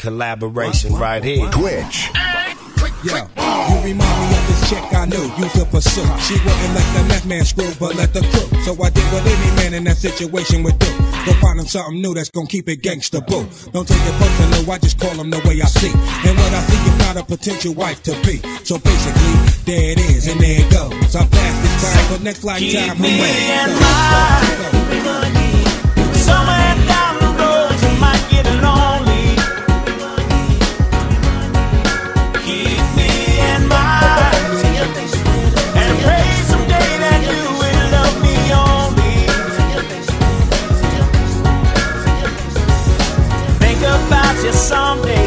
collaboration right here. Twitch. Yeah, you remind me of this chick I knew, used to pursue. She wouldn't let the left man screw, but let the crew. So I did what any man in that situation would do. Go find him something new that's gonna keep it gangsta boo. Don't take it personal, I just call him the way I see. And what I see is not a potential wife to be. So basically, there it is, and there it goes. I passed this time, but next lifetime, Keep me about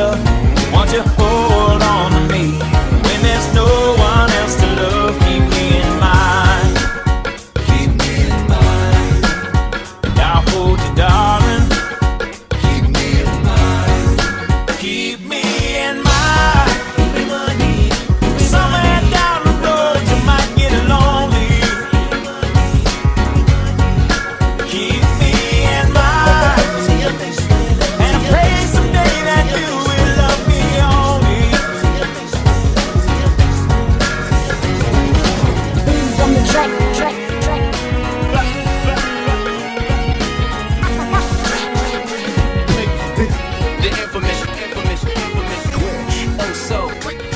Tough. Won't you hold quick.